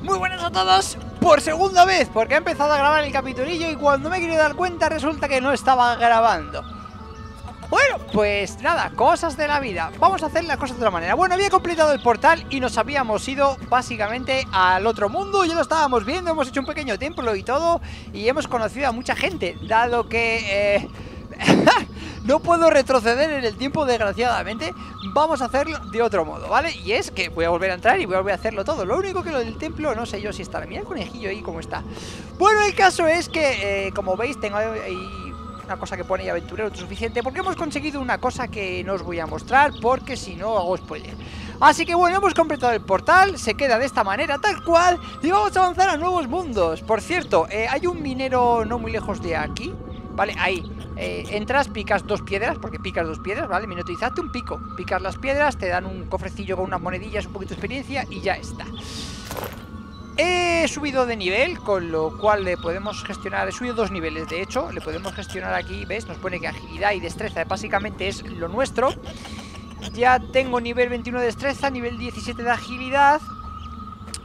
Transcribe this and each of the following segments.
Muy buenas a todos, por segunda vez, porque he empezado a grabar el capitulillo y cuando me he querido dar cuenta resulta que no estaba grabando. Bueno, pues nada, cosas de la vida. Vamos a hacer las cosas de otra manera. Bueno, había completado el portal y nos habíamos ido básicamente al otro mundo. Ya lo estábamos viendo, hemos hecho un pequeño templo y todo. Y hemos conocido a mucha gente, dado que... Eh... no puedo retroceder en el tiempo desgraciadamente Vamos a hacerlo de otro modo, ¿vale? Y es que voy a volver a entrar y voy a volver a hacerlo todo Lo único que lo del templo, no sé yo si estará Mira el conejillo ahí cómo está Bueno, el caso es que, eh, como veis, tengo ahí una cosa que pone aventurero suficiente Porque hemos conseguido una cosa que no os voy a mostrar Porque si no hago spoiler Así que bueno, hemos completado el portal, se queda de esta manera, tal cual, y vamos a avanzar a nuevos mundos. Por cierto, eh, hay un minero no muy lejos de aquí, ¿vale? Ahí, eh, entras, picas dos piedras, porque picas dos piedras, ¿vale? Minotizaste un pico, picas las piedras, te dan un cofrecillo con unas monedillas, un poquito de experiencia y ya está. He subido de nivel, con lo cual le podemos gestionar, he subido dos niveles de hecho, le podemos gestionar aquí, ¿ves? Nos pone que agilidad y destreza básicamente es lo nuestro. Ya tengo nivel 21 de destreza, nivel 17 de agilidad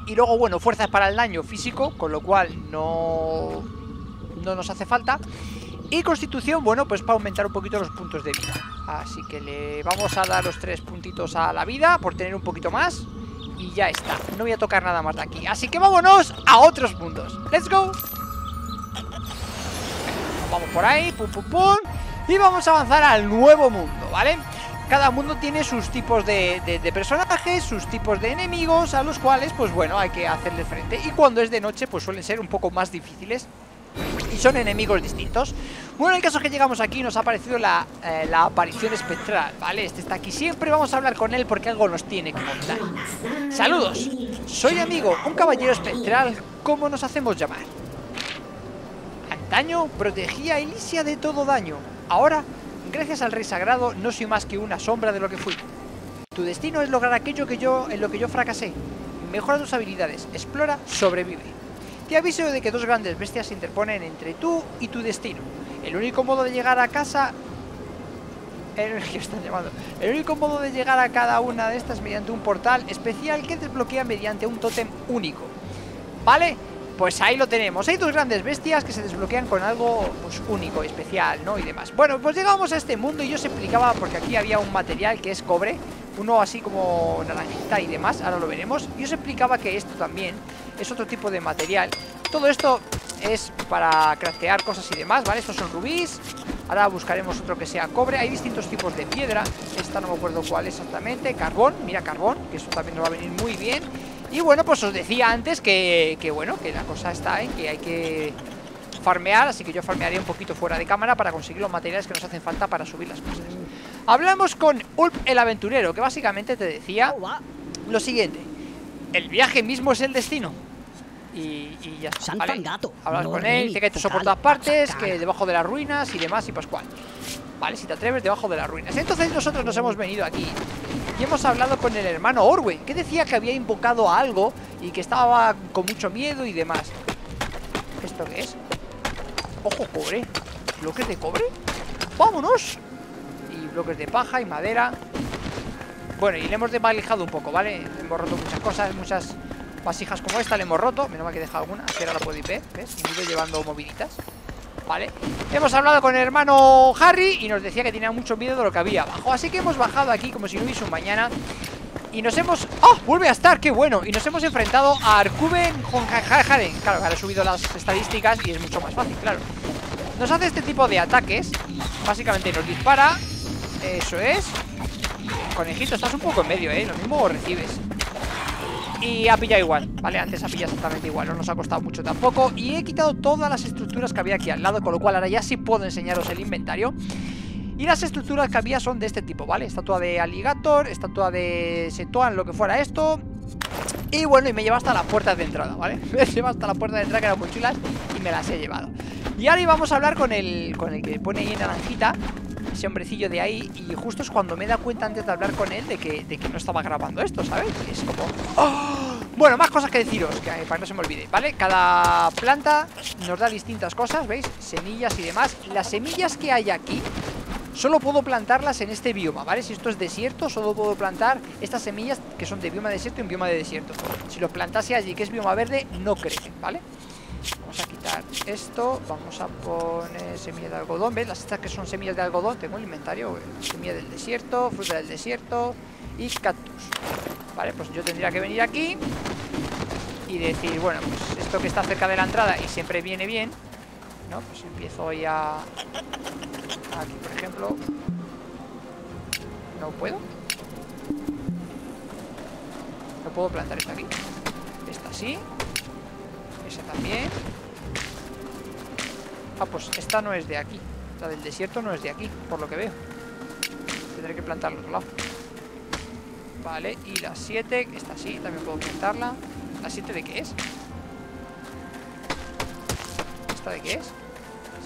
y luego, bueno, fuerzas para el daño físico, con lo cual no, no nos hace falta. Y constitución, bueno, pues para aumentar un poquito los puntos de vida. Así que le vamos a dar los tres puntitos a la vida Por tener un poquito más Y ya está, no voy a tocar nada más de aquí. Así que vámonos a otros puntos ¡Let's go! Vamos por ahí, pum pum pum. Y vamos a avanzar al nuevo mundo, ¿vale? Cada mundo tiene sus tipos de, de, personajes, sus tipos de enemigos A los cuales, pues bueno, hay que hacerle frente. Y cuando es de noche, pues suelen ser un poco más difíciles y son enemigos distintos. Bueno, en el caso que llegamos aquí nos ha aparecido la, eh, la, aparición espectral, ¿vale? Este está aquí siempre, vamos a hablar con él porque algo nos tiene que contar. Saludos, soy amigo, un caballero espectral, ¿cómo nos hacemos llamar? Antaño protegía a Elysia de todo daño. Ahora, gracias al rey sagrado, no soy más que una sombra de lo que fui. Tu destino es lograr aquello que yo, en lo que yo fracasé. Mejora tus habilidades, explora, sobrevive. Te aviso de que dos grandes bestias se interponen entre tú y tu destino. El único modo de llegar a casa... El, están llamando? el único modo de llegar a cada una de estas mediante un portal especial que desbloquea mediante un tótem único. ¿Vale? Pues ahí lo tenemos, hay dos grandes bestias que se desbloquean con algo pues, único, especial, ¿no? Y demás Bueno, pues llegamos a este mundo y yo os explicaba porque aquí había un material que es cobre Uno así como naranjita y demás, ahora lo veremos. Y os explicaba que esto también es otro tipo de material. Todo esto es para craftear cosas y demás, ¿vale? Estos son rubíes. Ahora buscaremos otro que sea cobre. Hay distintos tipos de piedra. Esta no me acuerdo cuál exactamente. Carbón, mira carbón Que eso también nos va a venir muy bien. Y bueno, pues os decía antes que, que bueno Que la cosa está en que hay que farmear Así que yo farmearé un poquito fuera de cámara Para conseguir los materiales que nos hacen falta para subir las cosas Hablamos con Ulp el aventurero Que básicamente te decía lo siguiente El viaje mismo es el destino y, ya está, ¿vale? Hablas con él, dice que hay tesoro por todas partes, que debajo de las ruinas y demás y pascual. Vale, si te atreves, debajo de las ruinas. Entonces nosotros nos hemos venido aquí y hemos hablado con el hermano Orwe, que decía que había invocado algo y que estaba con mucho miedo y demás. ¿Esto qué es? Ojo, cobre. ¿Bloques de cobre? ¡Vámonos! Bloques de paja y madera. Bueno, y le hemos desvalijado un poco, ¿vale? Hemos roto muchas cosas, muchas vasijas como esta le hemos roto Menos mal que he dejado alguna, que ahora la podéis ver ¿Ves? Ido llevando moviditas Vale, hemos hablado con el hermano Harry Y nos decía que tenía mucho miedo de lo que había abajo Así que hemos bajado aquí como si no hubiese un mañana Y nos hemos... ¡Oh! Vuelve a estar, qué bueno Y nos hemos enfrentado a Arkuben Honjajaden Claro, ahora he subido las estadísticas Y es mucho más fácil, claro Nos hace este tipo de ataques Básicamente nos dispara Eso es Conejito, estás un poco en medio, ¿eh? Lo mismo recibes y ha pillado igual, ¿vale? Antes ha pillado exactamente igual, no nos ha costado mucho tampoco Y he quitado todas las estructuras que había aquí al lado Con lo cual ahora ya sí puedo enseñaros el inventario y las estructuras que había son de este tipo, ¿vale? Estatua de Alligator, estatua de Setuan, lo que fuera esto Y bueno, y me lleva hasta la puerta de entrada, ¿vale? Me lleva hasta la puerta de entrada que eran muy chulas Y me las he llevado Y ahora íbamos a hablar con el, con el que pone ahí en naranjita ese hombrecillo de ahí Y justo es cuando me he dado cuenta antes de hablar con él De que, de que no estaba grabando esto, ¿sabes? es como... ¡Oh! Bueno, más cosas que deciros que, Para que no se me olvide, ¿vale? Cada planta nos da distintas cosas, ¿veis? Semillas y demás Las semillas que hay aquí Solo puedo plantarlas en este bioma, ¿vale? Si esto es desierto, solo puedo plantar estas semillas que son de bioma desierto en bioma de desierto Si los plantase allí, que es bioma verde, no crecen, ¿vale? Vamos a quitar esto Vamos a poner semillas de algodón ¿Ves? Las estas que son semillas de algodón Tengo el inventario Semilla del desierto, fruta del desierto Y cactus Vale, pues yo tendría que venir aquí Y decir, bueno, pues esto que está cerca de la entrada Y siempre viene bien ¿No? Pues empiezo ya Aquí, por ejemplo No puedo No puedo plantar esta aquí Esta sí esa también. Ah, pues esta no es de aquí. La del desierto no es de aquí, por lo que veo. Tendré que plantarla al otro lado. Vale, y la 7 Esta sí, también puedo plantarla. ¿La 7 de qué es? ¿Esta de qué es?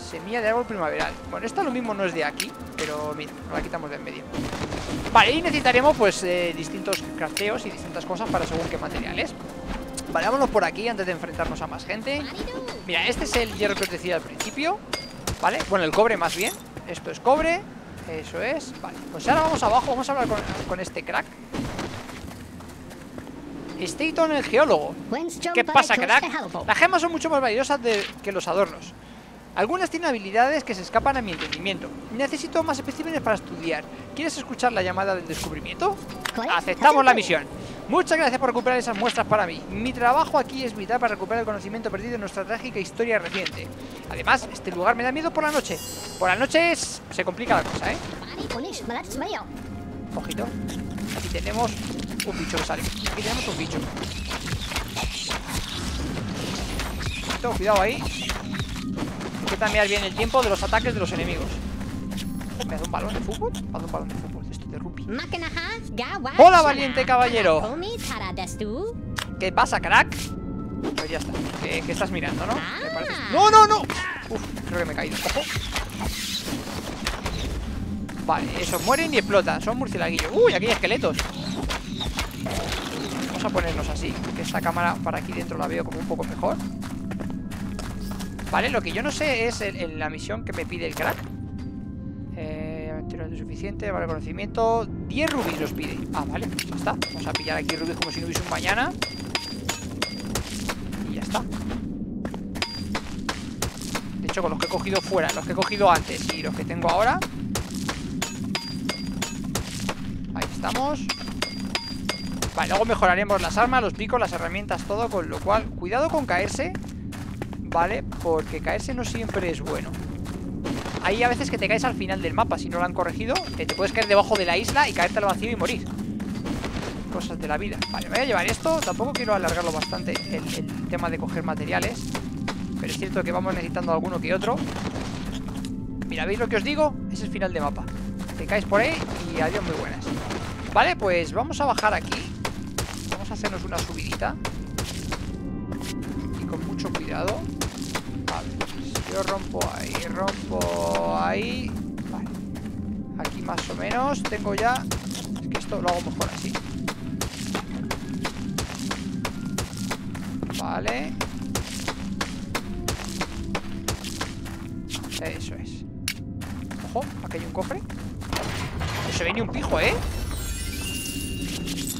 Semilla de árbol primaveral. Bueno, esta lo mismo no es de aquí Pero mira, la quitamos de en medio. Vale, y necesitaremos pues eh, distintos crafteos y distintas cosas para según qué materiales Vale, vámonos por aquí antes de enfrentarnos a más gente Mira, este es el hierro que os decía al principio ¿Vale? Bueno, el cobre más bien Esto es cobre Eso es Vale, pues ahora vamos abajo Vamos a hablar con, este crack Staton el geólogo ¿Qué pasa, crack? Las gemas son mucho más valiosas que los adornos algunas tienen habilidades que se escapan a mi entendimiento. Necesito más especímenes para estudiar. ¿Quieres escuchar la llamada del descubrimiento? Aceptamos la misión. Muchas gracias por recuperar esas muestras para mí. Mi trabajo aquí es vital para recuperar el conocimiento perdido en nuestra trágica historia reciente. Además, este lugar me da miedo por la noche. Por la noche es... se complica la cosa, ¿eh? Ojito. Aquí tenemos un bicho que sale. Aquí tenemos un bicho. Ojito, cuidado ahí. Hay que cambiar bien el tiempo de los ataques de los enemigos. ¿Me da un balón de fútbol? Me da un balón de fútbol de rugby. ¡Hola, valiente caballero! ¿Qué pasa, crack? Pues ya está. ¿Qué, estás mirando, no? ¡No, no, no! Uf, creo que me he caído. Ojo. Vale, esos mueren y explotan. Son murcielaguillos. ¡Uy, aquí hay esqueletos! Vamos a ponernos así. Que esta cámara para aquí dentro la veo como un poco mejor. Vale, lo que yo no sé es la misión que me pide el crack. Suficiente, vale, conocimiento. 10 rubíes los pide. Ah, vale, ya está. Vamos a pillar aquí rubíes como si no hubiese un mañana. Y ya está. De hecho, con los que he cogido fuera Los que he cogido antes y los que tengo ahora. Ahí estamos. Vale, luego mejoraremos las armas, los picos, las herramientas, todo Con lo cual, cuidado con caerse ¿Vale? Porque caerse no siempre es bueno hay a veces que te caes al final del mapa Si no lo han corregido Te puedes caer debajo de la isla y caerte al vacío y morir. Cosas de la vida. Vale, voy a llevar esto. Tampoco quiero alargarlo bastante el, tema de coger materiales. Pero es cierto que vamos necesitando alguno que otro. Mira, ¿veis lo que os digo? Es el final de mapa. Te caes por ahí y adiós muy buenas. Vale, pues vamos a bajar aquí. Vamos a hacernos una subidita. Y con mucho cuidado yo rompo ahí, rompo ahí. Vale. Aquí más o menos. Tengo ya... Es que esto lo hago mejor así. Vale. Eso es. Ojo, aquí hay un cofre. No se ve ni un pijo, ¿eh?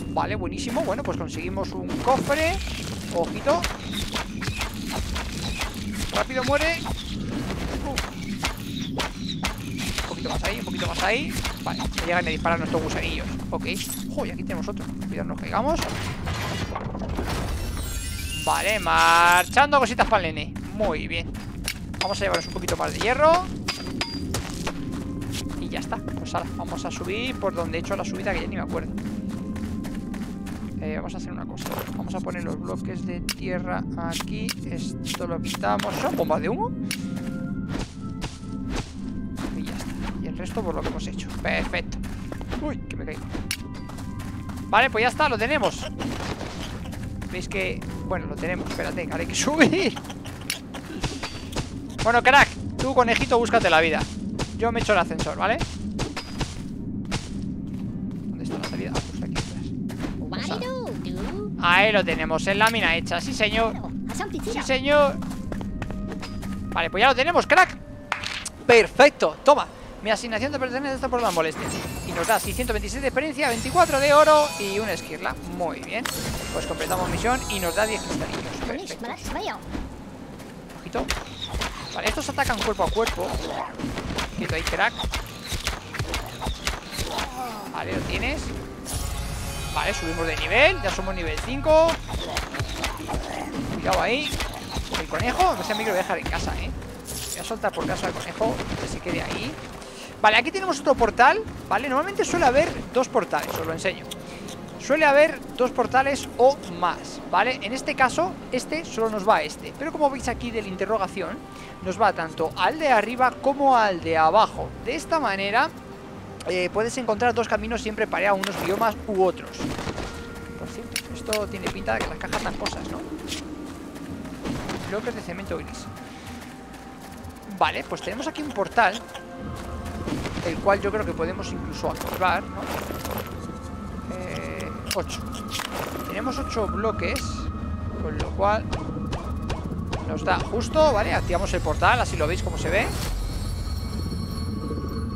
Vale, buenísimo. Bueno, pues conseguimos un cofre. Ojito. Rápido, muere Un poquito más un poquito más ahí. Vale, llegan a disparar nuestros gusanillos. Ok, y aquí tenemos otro. Cuidado, nos caigamos Vale, marchando cositas para el nene. Muy bien. Vamos a llevarnos un poquito más de hierro. Y ya está. Pues ahora, vamos a subir por donde he hecho la subida Que ya ni me acuerdo. Eh, vamos a hacer una cosa. Vamos a poner los bloques de tierra aquí. Esto lo quitamos ¿Son bombas de humo? Está por lo que hemos hecho. Perfecto. Uy, que me caí. Vale, pues ya está, lo tenemos. Veis que... Bueno, lo tenemos, espérate, ahora hay que subir. Bueno, crack Tú, conejito, búscate la vida. Yo me echo el ascensor, ¿vale? Ahí lo tenemos, en lámina hecha Sí, señor. Sí, señor. Vale, pues ya lo tenemos, crack. Perfecto, toma Mi asignación de pertenecer a esta por la molestia. Y nos da 626 de experiencia, 24 de oro y una esquirla. Muy bien. Pues completamos misión y nos da 10 cristalillos. Perfecto. Ojito. Vale, estos atacan cuerpo a cuerpo. Quieto ahí, crack. Vale, lo tienes. Vale, subimos de nivel. Ya somos nivel 5. Cuidado ahí. El conejo, no sé a mí que lo voy a dejar en casa, ¿eh? Voy a soltar por casa al conejo, que se quede ahí. Vale, aquí tenemos otro portal, ¿vale? Normalmente suele haber dos portales, os lo enseño. Suele haber dos portales o más, ¿vale? En este caso, este solo nos va a este Pero como veis aquí de la interrogación Nos va tanto al de arriba como al de abajo De esta manera eh, Puedes encontrar dos caminos siempre para unos biomas u otros Por cierto, esto tiene pinta de que las cajas dan cosas, ¿no? Bloques de cemento gris Vale, pues tenemos aquí un portal El cual yo creo que podemos incluso activar, ¿no? 8 Tenemos 8 bloques Con lo cual Nos da justo, ¿vale? Activamos el portal, así lo veis como se ve.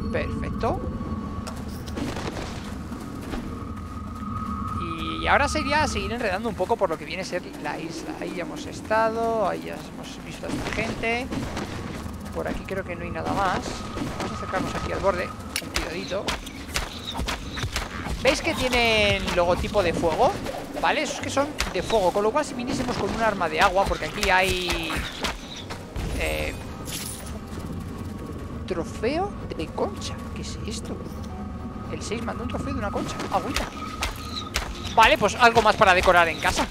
Perfecto. Y ahora sería seguir enredando un poco por lo que viene a ser la isla. Ahí ya hemos estado, ahí ya hemos visto a esta gente. Por aquí creo que no hay nada más acercarnos aquí al borde Un cuidadito. ¿Veis que tienen logotipo de fuego? ¿Vale? Esos que son de fuego Con lo cual si viniésemos con un arma de agua Porque aquí hay... Eh, trofeo de concha. ¿Qué es esto? El 6 mandó un trofeo de una concha. Agüita Vale, pues algo más para decorar en casa.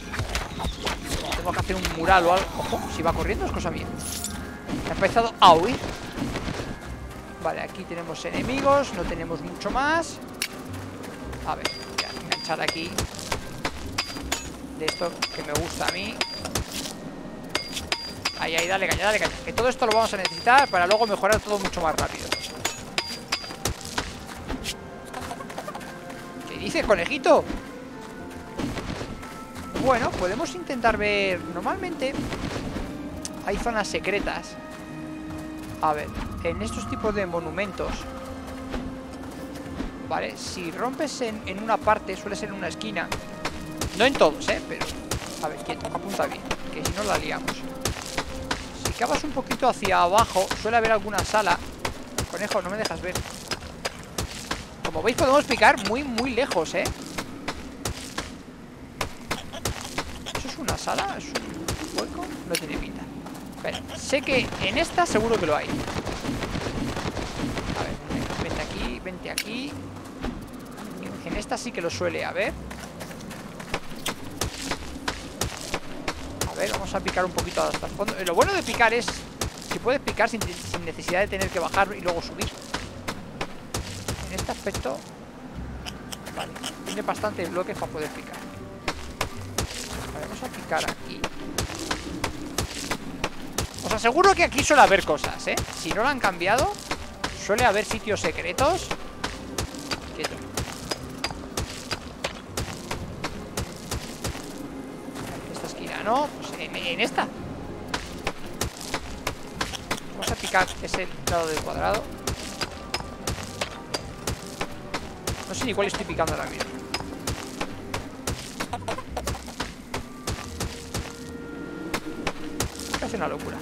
Tengo que hacer un mural o algo. Ojo, si va corriendo es cosa mía. Ha empezado a huir Vale, aquí tenemos enemigos No tenemos mucho más. A ver, voy a enganchar aquí. De esto que me gusta a mí. Ahí, ahí, dale caña, dale caña. Que todo esto lo vamos a necesitar para luego mejorar todo mucho más rápido. ¿Qué dice, conejito? Bueno, podemos intentar ver. Normalmente Hay zonas secretas. A ver, en estos tipos de monumentos ¿vale? Si rompes en, una parte, suele ser en una esquina No en todos, ¿eh? Pero, a ver, quieto, apunta bien Que si no la liamos Si cavas un poquito hacia abajo Suele haber alguna sala Conejo, no me dejas ver Como veis podemos picar muy, muy lejos, ¿eh? ¿Eso es una sala? ¿Es un hueco? No tiene pinta Espera, sé que en esta seguro que lo hay A ver, vente aquí, en esta sí que lo suele haber. A ver, vamos a picar un poquito hasta el fondo. Lo bueno de picar es que puedes picar sin, necesidad de tener que bajar y luego subir. En este aspecto Vale, tiene bastante bloques para poder picar. Vale, vamos a picar aquí. Os aseguro que aquí suele haber cosas, ¿eh? Si no lo han cambiado Suele haber sitios secretos no, pues en, esta. Vamos a picar ese lado del cuadrado. No sé ni cuál estoy picando ahora mismo. Casi una locura.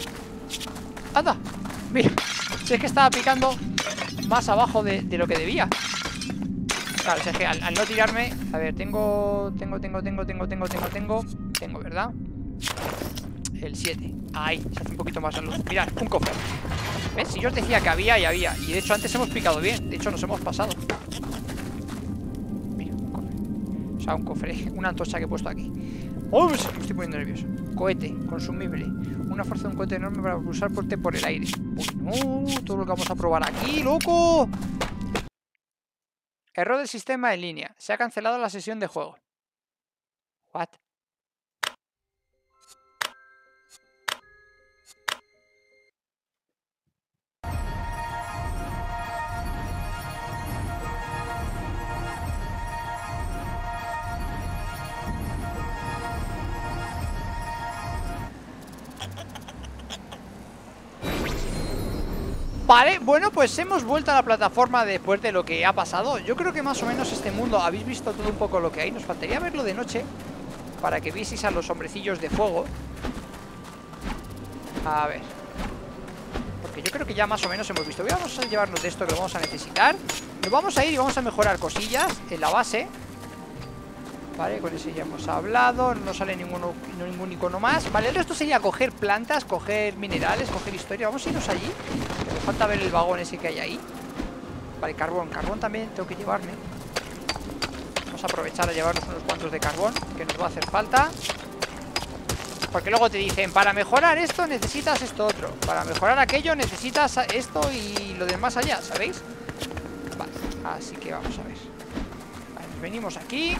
¡Anda! Mira, si es que estaba picando más abajo de, lo que debía. Claro, o sea, es que al, al, no tirarme... A ver, tengo... Tengo, tengo, tengo, tengo, tengo, tengo, tengo... Tengo, ¿verdad? El 7 Ahí, se hace un poquito más a luz. Mirad, un cofre. ¿Ves? Si yo os decía que había y había. Y de hecho antes hemos picado bien. De hecho nos hemos pasado. Mira, un cofre. O sea, un cofre Una antorcha que he puesto aquí. ¡Oh! Me estoy poniendo nervioso. Cohete, consumible. Una fuerza de un cohete enorme para pulsar fuerte por el aire. Uy, no Todo lo que vamos a probar aquí, loco. Error del sistema en línea. Se ha cancelado la sesión de juego. What? Vale, bueno, pues hemos vuelto a la plataforma después de lo que ha pasado. Yo creo que más o menos este mundo habéis visto todo un poco lo que hay. Nos faltaría verlo de noche Para que vieseis a los hombrecillos de fuego. A ver. Porque yo creo que ya más o menos hemos visto. Vamos a llevarnos de esto que vamos a necesitar. Nos vamos a ir y vamos a mejorar cosillas En la base. Vale, con ese ya hemos hablado. No sale ninguno, ningún icono más. Vale, el resto sería coger plantas, coger minerales Coger historia, vamos a irnos allí falta ver el vagón ese que hay ahí Vale, carbón, carbón también tengo que llevarme Vamos a aprovechar a llevarnos unos cuantos de carbón Que nos va a hacer falta Porque luego te dicen Para mejorar esto necesitas esto otro Para mejorar aquello necesitas esto y lo demás allá, ¿sabéis? Vale, así que vamos a ver venimos aquí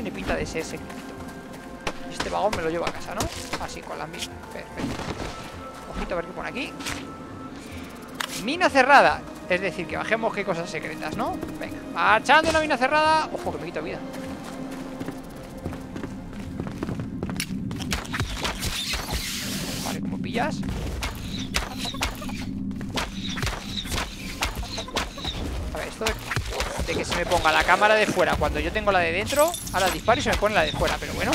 tiene pinta de ser secreto. Este vagón me lo llevo a casa, ¿no? Así, con la misma. Perfecto. Ojito a ver qué pone aquí. Mina cerrada. Es decir, que bajemos qué cosas secretas, ¿no? Venga, marchando una mina cerrada. Ojo, que me quito vida. Vale, ¿cómo pillas? A ver, esto de que se me ponga la cámara de fuera cuando yo tengo la de dentro, ahora disparo y se me pone la de fuera. Pero bueno,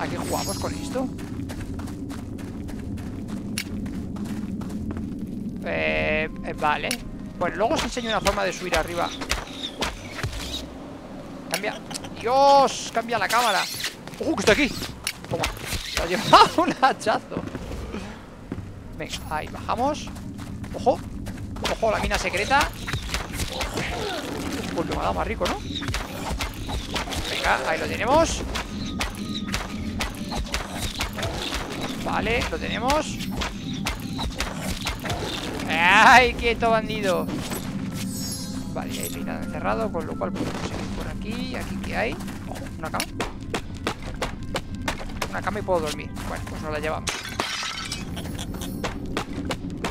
¿a qué jugamos con esto? Eh, vale. Bueno, luego os enseño una forma de subir arriba. Cambia. ¡Dios! Cambia la cámara. ¡Ojo, que está aquí! Toma. Se ha llevado un hachazo. Venga, ahí bajamos. Ojo. Ojo, la mina secreta. Porque me ha dado más rico, ¿no? Venga, ahí lo tenemos Vale, lo tenemos ¡Ay, quieto, bandido! Vale, ahí no hay nada encerrado Con lo cual podemos seguir por aquí ¿Aquí qué hay? Ojo, una cama Una cama y puedo dormir Bueno, pues nos la llevamos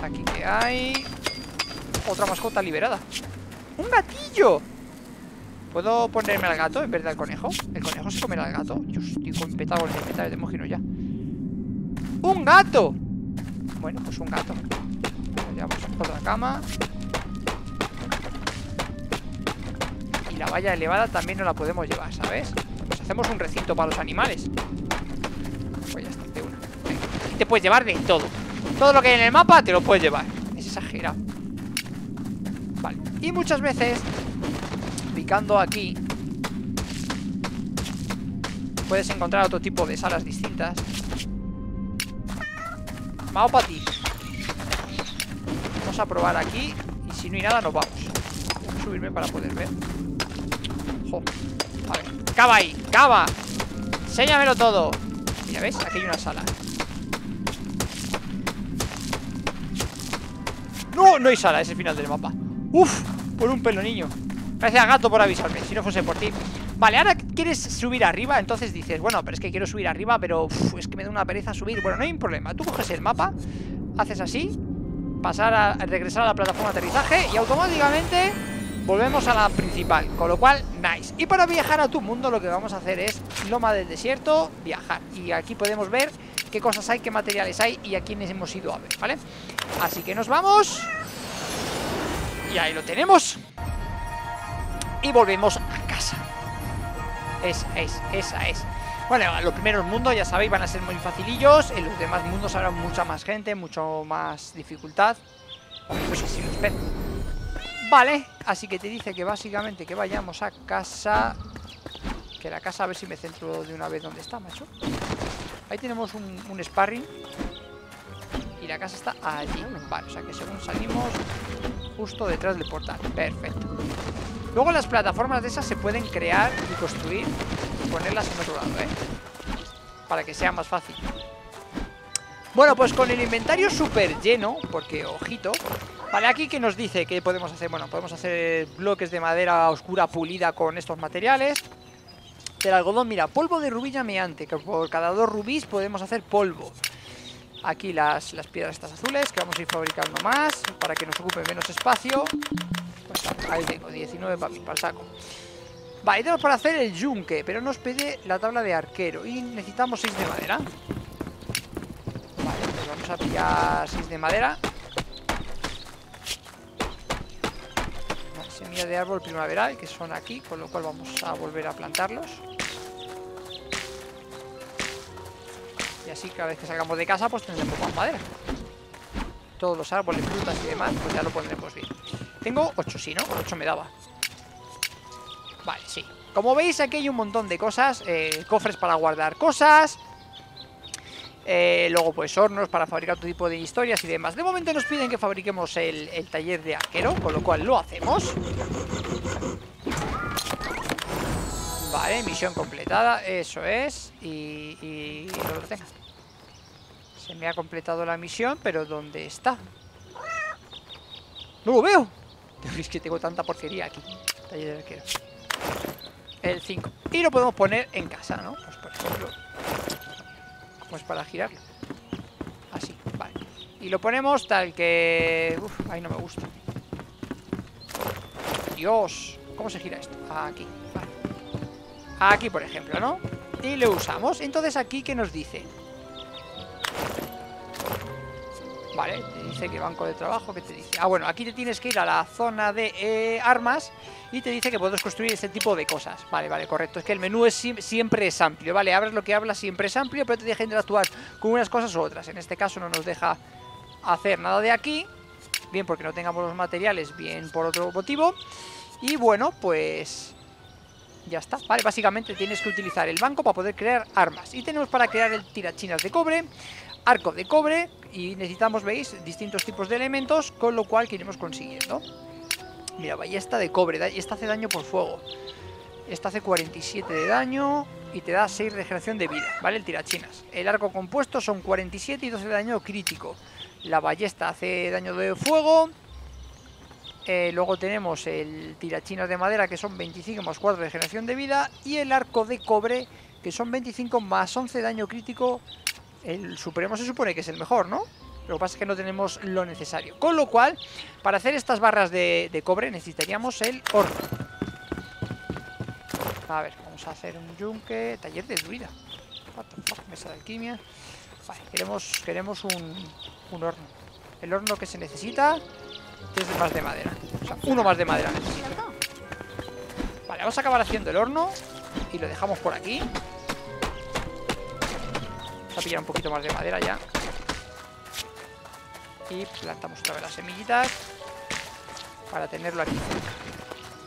Aquí qué hay Otra mascota liberada ¡Un gatillo! ¿Puedo ponerme al gato en vez del conejo? ¿El conejo se comerá al gato? Yo estoy con petado con el te imagino ya ¡Un gato! Bueno, pues un gato Llevamos otra cama. Y la valla elevada también no la podemos llevar, ¿sabes? Pues hacemos un recinto para los animales. Pues ya está, de una. Te puedes llevar de todo. Todo lo que hay en el mapa te lo puedes llevar. Es exagerado. Vale, y muchas veces Picando aquí Puedes encontrar otro tipo de salas distintas. Mao para Vamos a probar aquí Y si no hay nada nos vamos. Voy a subirme para poder ver. Jo. A ver, cava ahí, cava. Enséñamelo todo. Mira, ¿ves? Aquí hay una sala. No, no hay sala, es el final del mapa. Uf, por un pelo, niño. Gracias gato por avisarme, si no fuese por ti. Vale, ahora quieres subir arriba Entonces dices, bueno, pero es que quiero subir arriba Pero es que me da una pereza subir Bueno, no hay un problema, tú coges el mapa Haces así Pasar a, regresar a la plataforma de aterrizaje Y automáticamente volvemos a la principal Con lo cual, nice. Y para viajar a tu mundo lo que vamos a hacer es Loma del desierto, viajar. Y aquí podemos ver qué cosas hay, qué materiales hay Y a quiénes hemos ido a ver, ¿vale? Así que nos vamos. Y ahí lo tenemos. Y volvemos a casa. Esa es, esa es Bueno, los primeros mundos, ya sabéis, van a ser muy facilillos. En los demás mundos habrá mucha más gente Mucho más dificultad. Pues así lo espero. Vale, así que te dice que básicamente que vayamos a casa Que la casa, a ver si me centro de una vez donde está, macho. Ahí tenemos un, sparring. Y la casa está allí. Vale, o sea que según salimos justo detrás del portal. Perfecto. Luego las plataformas de esas se pueden crear y construir ponerlas en otro lado, ¿eh? Para que sea más fácil. Bueno, pues con el inventario súper lleno, porque, ojito, vale, aquí que nos dice que podemos hacer, bueno, podemos hacer bloques de madera oscura pulida con estos materiales. Del algodón, mira, polvo de rubí llameante, que por cada dos rubíes podemos hacer polvo. Aquí las, las piedras estas azules Que vamos a ir fabricando más Para que nos ocupe menos espacio pues Ahí tengo, 19 para el saco Vale, tenemos para hacer el yunque Pero nos pide la tabla de arquero Y necesitamos 6 de madera Vale, pues vamos a pillar 6 de madera. Semilla de árbol primaveral, que son aquí, con lo cual vamos a volver a plantarlos. Y así cada vez que salgamos de casa, pues tendremos más madera. Todos los árboles, frutas y demás, pues ya lo pondremos bien. Tengo 8, sí, ¿no? 8 me daba. Vale, sí. Como veis, aquí hay un montón de cosas. Eh, cofres para guardar cosas. Eh, luego pues hornos para fabricar todo tipo de historias y demás De momento nos piden que fabriquemos el, taller de arquero Con lo cual lo hacemos Vale, misión completada Eso es Y, y lo tengo Se me ha completado la misión Pero ¿dónde está? ¡No lo veo! Es que tengo tanta porquería aquí Taller de arquero El 5 Y lo podemos poner en casa, ¿no? Pues por ejemplo pues para girarlo Así, vale Y lo ponemos tal que... Uf, ahí no me gusta Dios ¿Cómo se gira esto? Aquí, vale Aquí, por ejemplo, ¿no? Y lo usamos Entonces aquí, ¿qué nos dice? Vale, te dice que banco de trabajo, ¿qué te dice? Ah, bueno, aquí te tienes que ir a la zona de eh, armas y te dice que puedes construir este tipo de cosas. Vale, vale, correcto. Es que el menú es siempre es amplio, ¿vale? Abres lo que hablas, siempre es amplio, pero te deja interactuar con unas cosas u otras. En este caso no nos deja hacer nada de aquí. Bien porque no tengamos los materiales, bien por otro motivo. Y bueno, pues... Ya está, vale, básicamente tienes que utilizar el banco para poder crear armas Y tenemos para crear el tirachinas de cobre arco de cobre y necesitamos, veis, distintos tipos de elementos, con lo cual que iremos consiguiendo. Mira, ballesta de cobre, esta hace daño por fuego. Esta hace 47 de daño y te da 6 de regeneración de vida, ¿vale? El tirachinas. El arco compuesto son 47 y 12 de daño crítico. La ballesta hace daño de fuego. Eh, luego tenemos el tirachinas de madera que son 25 más 4 de regeneración de vida. Y el arco de cobre que son 25 más 11 de daño crítico el Supremo se supone que es el mejor, ¿no? Lo que pasa es que no tenemos lo necesario. Con lo cual, para hacer estas barras de, cobre necesitaríamos el horno. A ver, vamos a hacer un yunque. Taller de druida. Mesa de alquimia. Vale, queremos, queremos un, un horno. El horno que se necesita es más de madera. O sea, uno más de madera necesito. Vale, vamos a acabar haciendo el horno. Y lo dejamos por aquí a pillar un poquito más de madera ya. Y plantamos otra vez las semillitas. Para tenerlo aquí.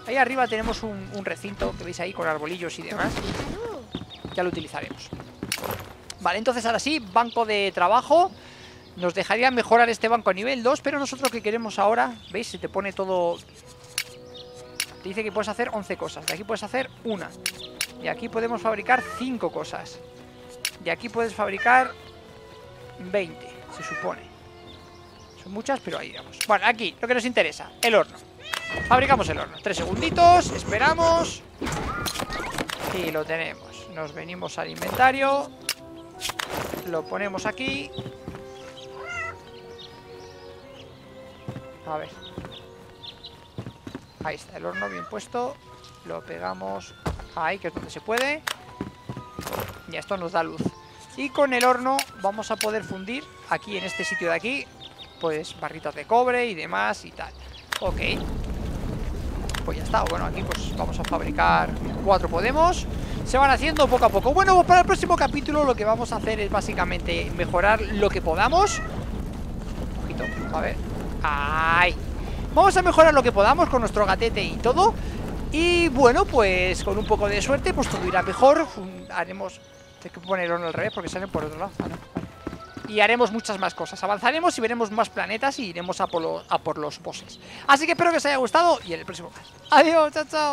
Ahí arriba tenemos un, recinto que veis ahí con arbolillos y demás. Ya lo utilizaremos. Vale, entonces ahora sí, banco de trabajo. Nos dejaría mejorar este banco a nivel 2, pero nosotros que queremos ahora, ¿veis? Se te pone todo... Te dice que puedes hacer 11 cosas. De aquí puedes hacer una. Y aquí podemos fabricar 5 cosas. Y aquí puedes fabricar 20, se supone. Son muchas, pero ahí vamos. Bueno, aquí, lo que nos interesa, el horno. Fabricamos el horno. Tres segunditos, esperamos. Y lo tenemos. Nos venimos al inventario. Lo ponemos aquí. A ver. Ahí está, el horno bien puesto. Lo pegamos ahí, que es donde se puede. Y esto nos da luz. Y con el horno vamos a poder fundir aquí en este sitio de aquí, pues barritas de cobre y demás y tal. Ok. Pues ya está. Bueno, aquí pues vamos a fabricar cuatro podemos. Se van haciendo poco a poco. Bueno, pues para el próximo capítulo lo que vamos a hacer es básicamente mejorar lo que podamos. Un poquito, a ver. ¡Ay! Vamos a mejorar lo que podamos con nuestro gatete y todo. Y bueno, pues con un poco de suerte, pues todo irá mejor. Haremos tengo que poner al revés porque salen por otro lado. Y haremos muchas más cosas. Avanzaremos y veremos más planetas y iremos a por, a por los bosses. Así que espero que os haya gustado y en el próximo. Adiós, chao, chao.